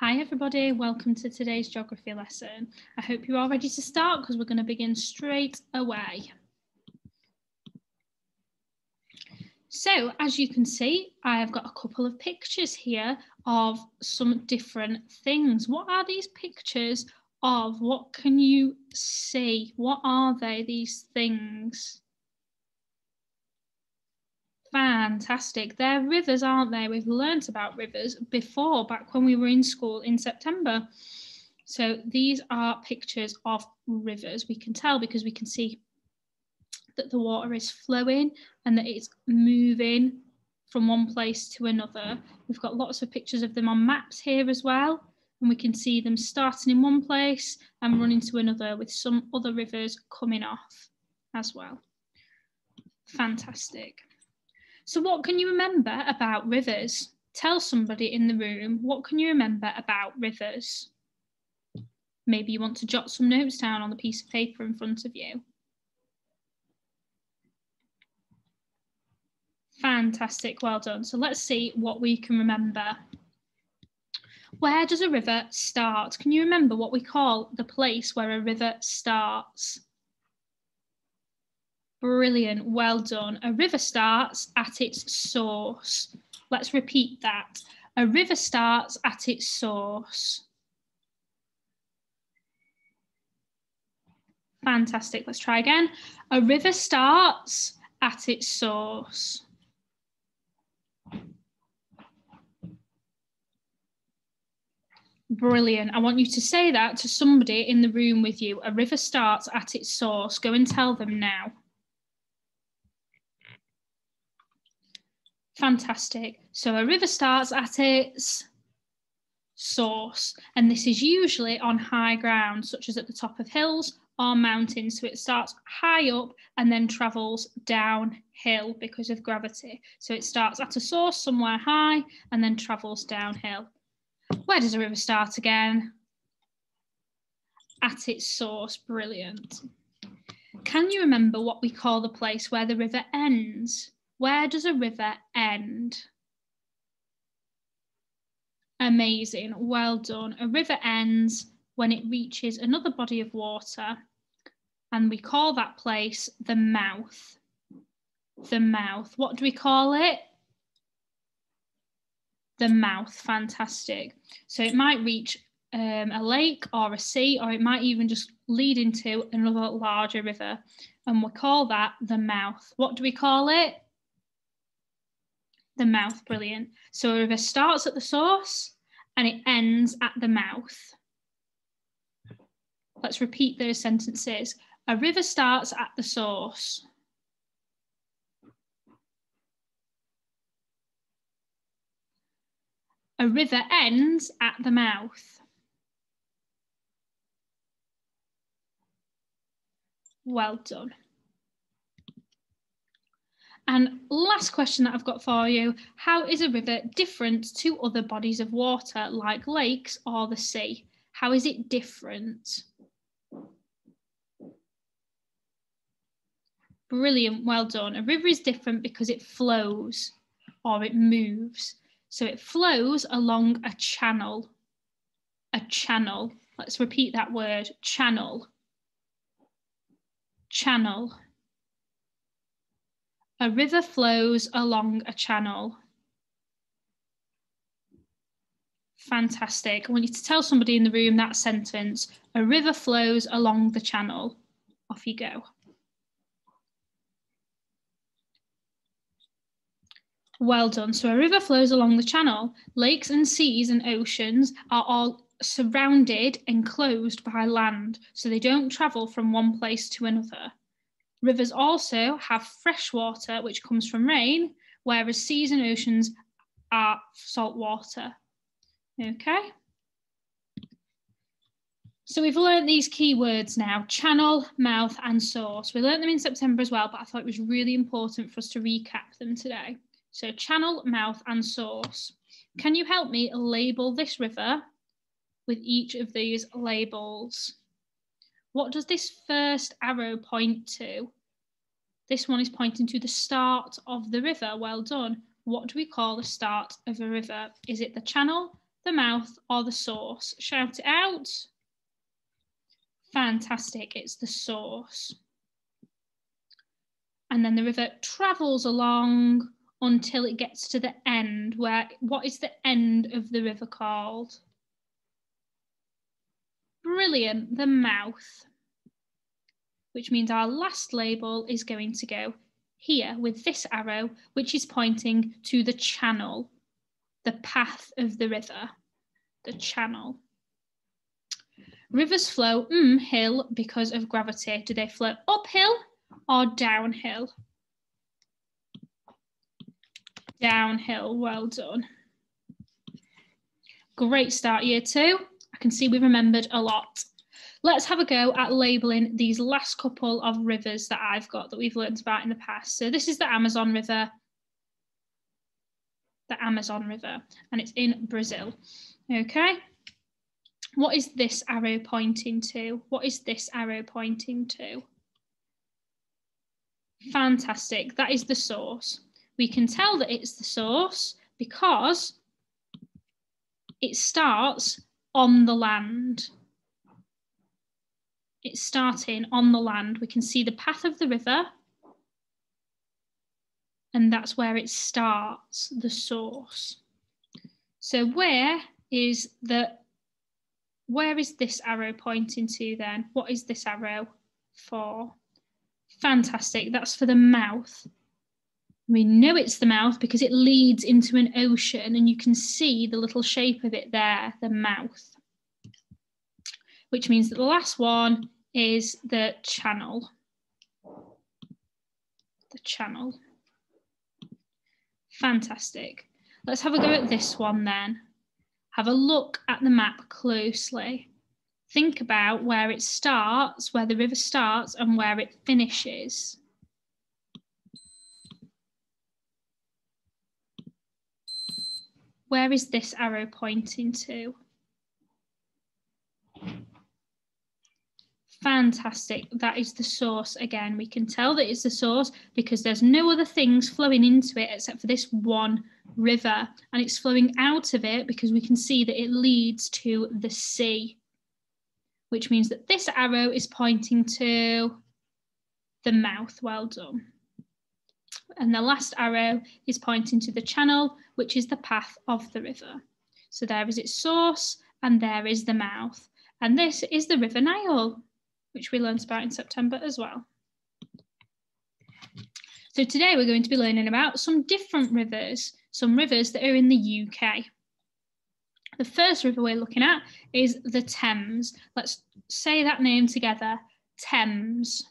Hi everybody, welcome to today's geography lesson. I hope you're all ready to start because we're going to begin straight away. So as you can see, I have got a couple of pictures here of some different things. What are these pictures of? What can you see? What are they, these things? Fantastic. They're rivers, aren't they? We've learnt about rivers before, back when we were in school in September. So these are pictures of rivers. We can tell because we can see that the water is flowing and that it's moving from one place to another. We've got lots of pictures of them on maps here as well. And we can see them starting in one place and running to another with some other rivers coming off as well. Fantastic. So, what can you remember about rivers? Tell somebody in the room what can you remember about rivers? Maybe you want to jot some notes down on the piece of paper in front of you. Fantastic, well done. So let's see what we can remember. Where does a river start? Can you remember what we call the place where a river starts? Brilliant, well done. A river starts at its source. Let's repeat that. A river starts at its source. Fantastic, let's try again. A river starts at its source. Brilliant. I want you to say that to somebody in the room with you. A river starts at its source. Go and tell them now. Fantastic. So a river starts at its source, and this is usually on high ground, such as at the top of hills or mountains. So it starts high up and then travels downhill because of gravity. So it starts at a source somewhere high and then travels downhill. Where does a river start again? At its source. Brilliant. Can you remember what we call the place where the river ends? Where does a river end? Amazing, well done. A river ends when it reaches another body of water, and we call that place the mouth. The mouth. What do we call it? The mouth. Fantastic. So it might reach um, a lake or a sea, or it might even just lead into another larger river, and we call that the mouth. What do we call it? The mouth brilliant. So a river starts at the source and it ends at the mouth. Let's repeat those sentences. A river starts at the source. A river ends at the mouth. Well done. And last question that I've got for you How is a river different to other bodies of water like lakes or the sea? How is it different? Brilliant, well done. A river is different because it flows or it moves. So it flows along a channel. A channel. Let's repeat that word channel. Channel. A river flows along a channel. Fantastic. I want you to tell somebody in the room that sentence. A river flows along the channel. Off you go. Well done. So a river flows along the channel. Lakes and seas and oceans are all surrounded, enclosed by land, so they don't travel from one place to another. Rivers also have fresh water, which comes from rain, whereas seas and oceans are salt water. Okay. So we've learned these key words now, channel, mouth and source. We learned them in September as well, but I thought it was really important for us to recap them today. So channel, mouth and source. Can you help me label this river with each of these labels? What does this first arrow point to? This one is pointing to the start of the river. Well done. What do we call the start of a river? Is it the channel, the mouth, or the source? Shout it out. Fantastic, it's the source. And then the river travels along until it gets to the end, where what is the end of the river called? Brilliant, the mouth, which means our last label is going to go here with this arrow, which is pointing to the channel, the path of the river, the channel. Rivers flow mm, hill because of gravity. Do they flow uphill or downhill? Downhill, well done. Great start year two. I can see we remembered a lot. Let's have a go at labelling these last couple of rivers that I've got that we've learned about in the past. So this is the Amazon River, the Amazon River, and it's in Brazil. Okay. What is this arrow pointing to? What is this arrow pointing to? Fantastic. That is the source. We can tell that it's the source because it starts on the land. It's starting on the land. We can see the path of the river and that's where it starts, the source. So where is the, where is this arrow pointing to then? What is this arrow for? Fantastic, that's for the mouth. We know it's the mouth because it leads into an ocean and you can see the little shape of it there, the mouth. Which means that the last one is the channel. The channel. Fantastic. Let's have a go at this one then. Have a look at the map closely. Think about where it starts, where the river starts and where it finishes. Where is this arrow pointing to? Fantastic. That is the source again. We can tell that it's the source because there's no other things flowing into it except for this one river. And it's flowing out of it because we can see that it leads to the sea, which means that this arrow is pointing to the mouth. Well done. And the last arrow is pointing to the channel, which is the path of the river. So there is its source and there is the mouth. And this is the River Nile, which we learned about in September as well. So today we're going to be learning about some different rivers, some rivers that are in the UK. The first river we're looking at is the Thames. Let's say that name together, Thames.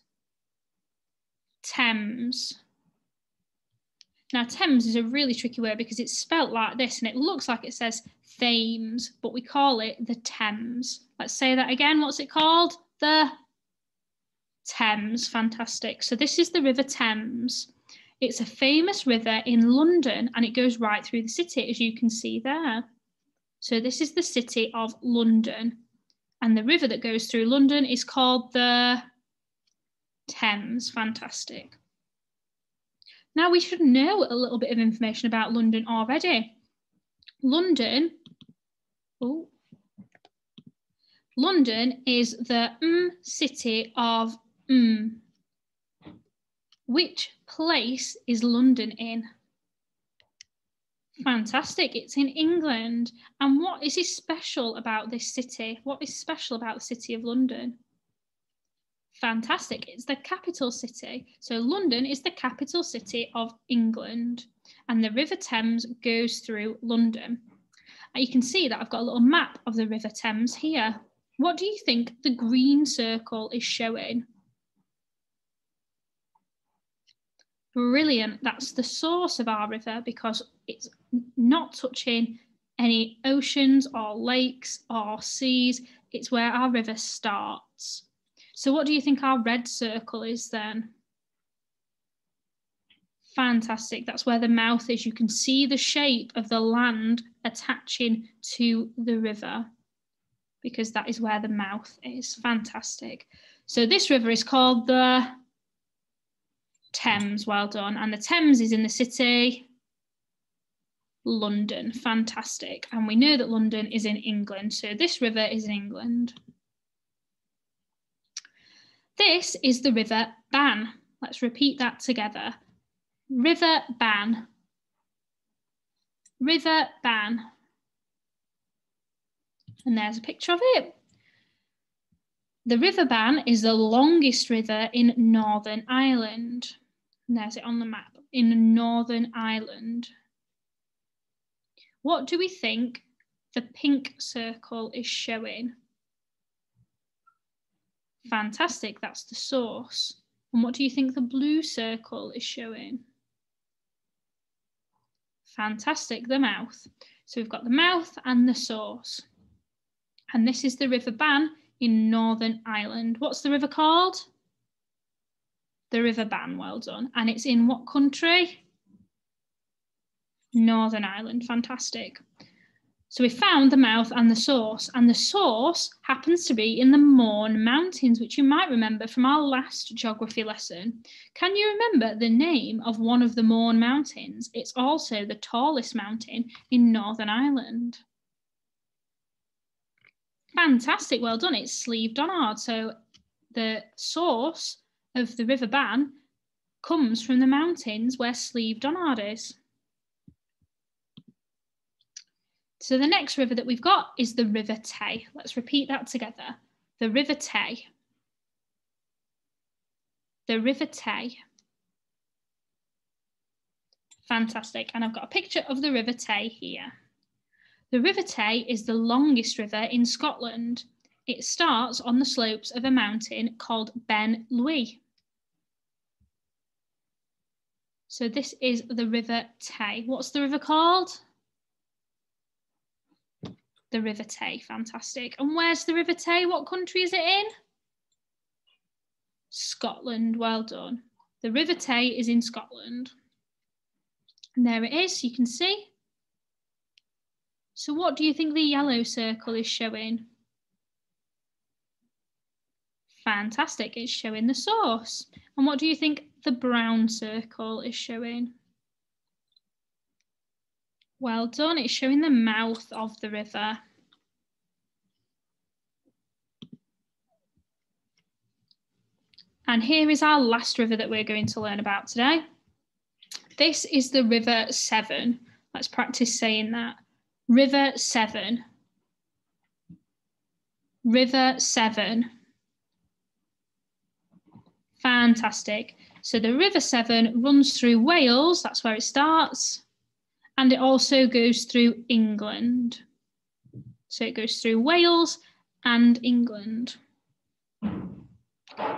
Thames. Now, Thames is a really tricky word because it's spelt like this and it looks like it says Thames, but we call it the Thames. Let's say that again. What's it called? The Thames. Fantastic. So, this is the River Thames. It's a famous river in London and it goes right through the city, as you can see there. So, this is the city of London. And the river that goes through London is called the Thames. Fantastic. Now we should know a little bit of information about London already. London, oh, London is the mm city of mm. Which place is London in? Fantastic, it's in England. And what is special about this city? What is special about the city of London? Fantastic. It's the capital city. So London is the capital city of England and the River Thames goes through London. And you can see that I've got a little map of the River Thames here. What do you think the green circle is showing? Brilliant. That's the source of our river because it's not touching any oceans or lakes or seas. It's where our river starts. So what do you think our red circle is then? Fantastic. That's where the mouth is. You can see the shape of the land attaching to the river because that is where the mouth is. Fantastic. So this river is called the Thames. Well done. And the Thames is in the city London. Fantastic. And we know that London is in England. So this river is in England. This is the River Bann. Let's repeat that together. River Bann. River Bann. And there's a picture of it. The River Bann is the longest river in Northern Ireland. And there's it on the map, in Northern Ireland. What do we think the pink circle is showing? Fantastic, that's the source. And what do you think the blue circle is showing? Fantastic, the mouth. So we've got the mouth and the source. And this is the River Bann in Northern Ireland. What's the river called? The River Bann, well done. And it's in what country? Northern Ireland, fantastic. So we found the mouth and the source, and the source happens to be in the Mourne Mountains, which you might remember from our last geography lesson. Can you remember the name of one of the Mourne Mountains? It's also the tallest mountain in Northern Ireland. Fantastic, well done. It's Slieve Donard. So the source of the River Bann comes from the mountains where Slieve Donard is. So the next river that we've got is the River Tay. Let's repeat that together. The River Tay. The River Tay. Fantastic. And I've got a picture of the River Tay here. The River Tay is the longest river in Scotland. It starts on the slopes of a mountain called Ben Lui. So this is the River Tay. What's the river called? The River Tay, fantastic. And where's the River Tay? What country is it in? Scotland, well done. The River Tay is in Scotland. And there it is, you can see. So what do you think the yellow circle is showing? Fantastic, it's showing the source. And what do you think the brown circle is showing? Well done, it's showing the mouth of the river. And here is our last river that we're going to learn about today. This is the River Severn. Let's practice saying that. River Severn. River Severn. Fantastic. So the River Severn runs through Wales, that's where it starts, and it also goes through England. So it goes through Wales and England.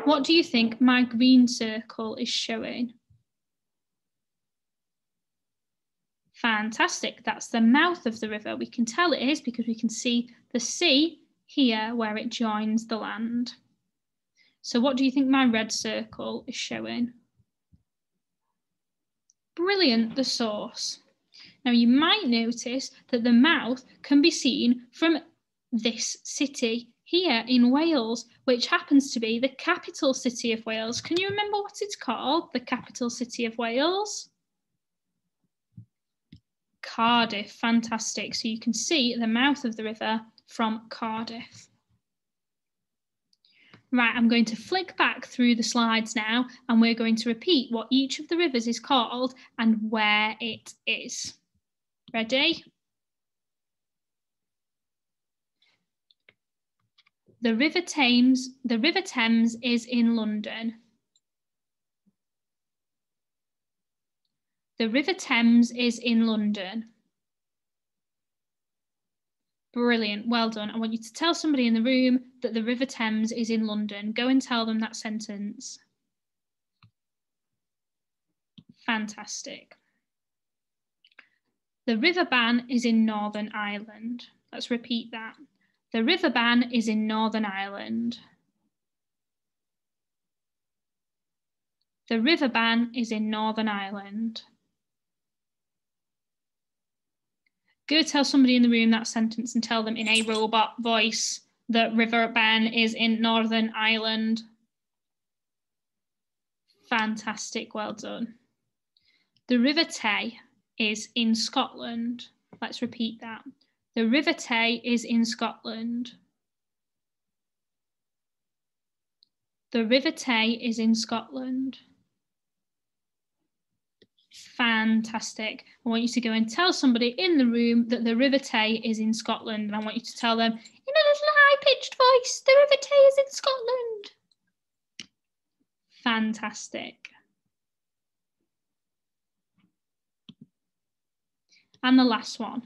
What do you think my green circle is showing? Fantastic, that's the mouth of the river. We can tell it is because we can see the sea here where it joins the land. So what do you think my red circle is showing? Brilliant, the source. Now you might notice that the mouth can be seen from this city here in Wales, which happens to be the capital city of Wales. Can you remember what it's called, the capital city of Wales? Cardiff, fantastic. So you can see the mouth of the river from Cardiff. Right, I'm going to flick back through the slides now and we're going to repeat what each of the rivers is called and where it is. Ready? The River Thames, the River Thames is in London. The River Thames is in London. Brilliant, well done. I want you to tell somebody in the room that the River Thames is in London. Go and tell them that sentence. Fantastic. The River Bann is in Northern Ireland. Let's repeat that. The River Bann is in Northern Ireland. The River Bann is in Northern Ireland. Go tell somebody in the room that sentence and tell them in a robot voice that River Bann is in Northern Ireland. Fantastic, well done. The River Tay. Is in Scotland. Let's repeat that. The River Tay is in Scotland. The River Tay is in Scotland. Fantastic. I want you to go and tell somebody in the room that the River Tay is in Scotland. And I want you to tell them in a little high pitched voice, the River Tay is in Scotland. Fantastic. And the last one.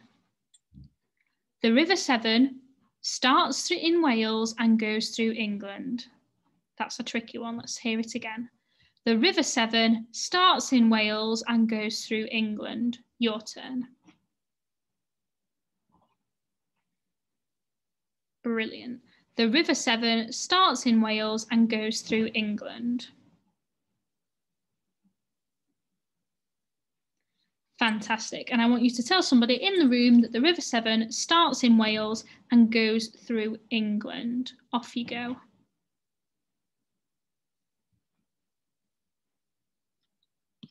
The River Severn starts in Wales and goes through England. That's a tricky one. Let's hear it again. The River Severn starts in Wales and goes through England. Your turn. Brilliant. The River Severn starts in Wales and goes through England. Fantastic. And I want you to tell somebody in the room that the River Severn starts in Wales and goes through England. Off you go.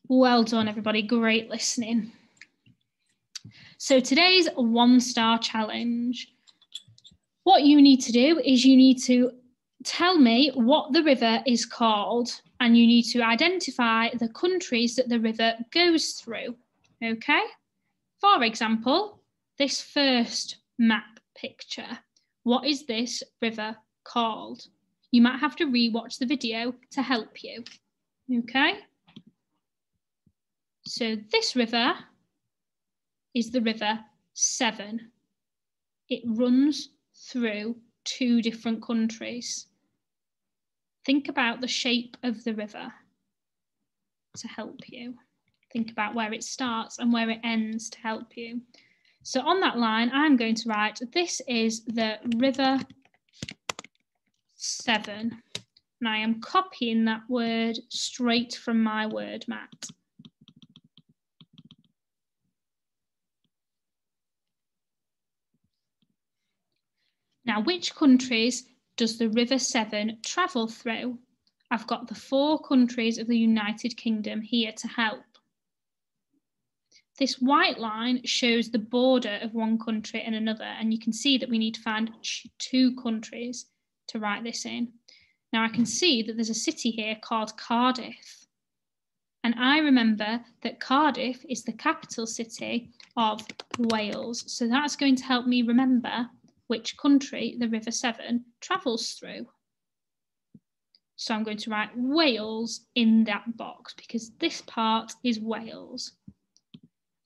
Well done, everybody. Great listening. So today's one star challenge. What you need to do is you need to tell me what the river is called and you need to identify the countries that the river goes through. Okay, for example, this first map picture. What is this river called? You might have to re-watch the video to help you. Okay, so this river is the river Severn. It runs through two different countries. Think about the shape of the river to help you. Think about where it starts and where it ends to help you. So on that line, I'm going to write, this is the River Severn. And I am copying that word straight from my word mat. Now, which countries does the River Severn travel through? I've got the four countries of the United Kingdom here to help. This white line shows the border of one country and another, and you can see that we need to find two countries to write this in. Now I can hmm. see that there's a city here called Cardiff. And I remember that Cardiff is the capital city of Wales. So that's going to help me remember which country the River Severn travels through. So I'm going to write Wales in that box because this part is Wales.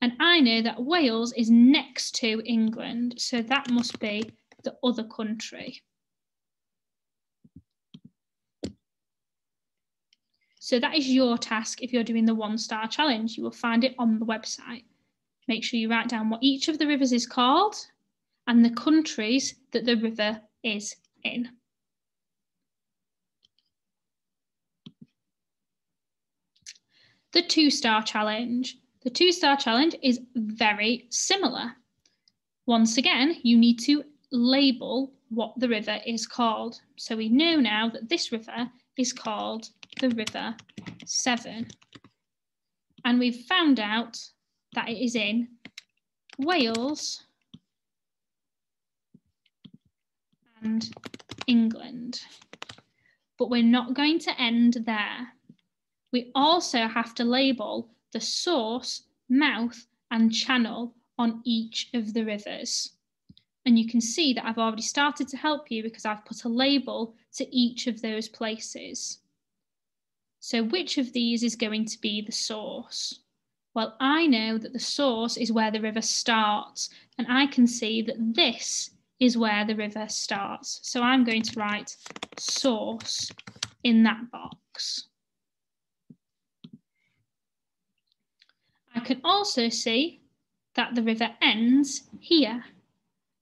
And I know that Wales is next to England, so that must be the other country. So that is your task if you're doing the one star challenge. You will find it on the website. Make sure you write down what each of the rivers is called and the countries that the river is in. The two star challenge. The two star challenge is very similar. Once again, you need to label what the river is called. So we know now that this river is called the River Severn. And we've found out that it is in Wales and England. But we're not going to end there. We also have to label the source, mouth, and channel on each of the rivers. And you can see that I've already started to help you because I've put a label to each of those places. So which of these is going to be the source? Well, I know that the source is where the river starts, and I can see that this is where the river starts. So I'm going to write source in that box. Can also see that the river ends here.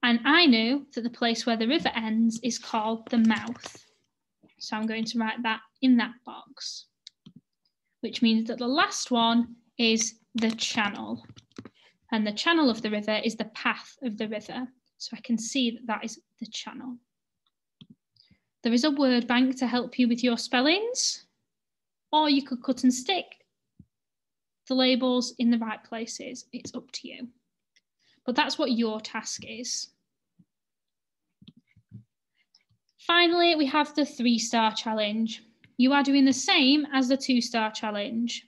And I know that the place where the river ends is called the mouth. So I'm going to write that in that box, which means that the last one is the channel. And the channel of the river is the path of the river. So I can see that that is the channel. There is a word bank to help you with your spellings, or you could cut and stick the labels in the right places. It's up to you. But that's what your task is. Finally, we have the three star challenge. You are doing the same as the two star challenge.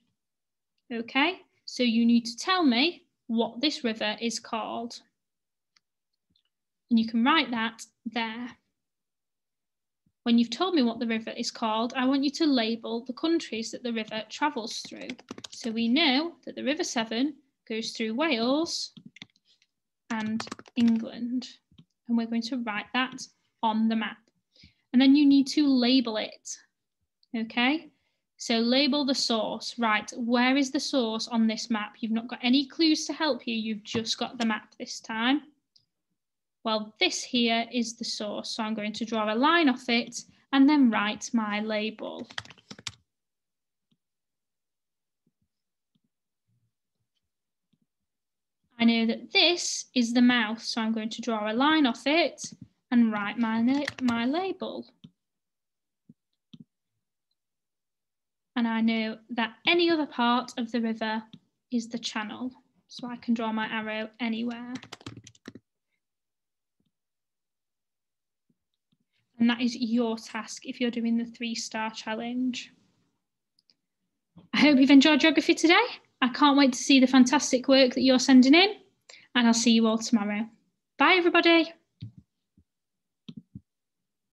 Okay, so you need to tell me what this river is called. And you can write that there. When you've told me what the river is called, I want you to label the countries that the river travels through. So we know that the River Severn goes through Wales and England. And we're going to write that on the map. And then you need to label it. Okay, so label the source. Right, where is the source on this map? You've not got any clues to help you. You've just got the map this time. Well, this here is the source. So I'm going to draw a line off it and then write my label. I know that this is the mouth, so I'm going to draw a line off it and write my, my label. And I know that any other part of the river is the channel, so I can draw my arrow anywhere. And that is your task if you're doing the three star challenge. I hope you've enjoyed geography today. I can't wait to see the fantastic work that you're sending in, and I'll see you all tomorrow. Bye, everybody.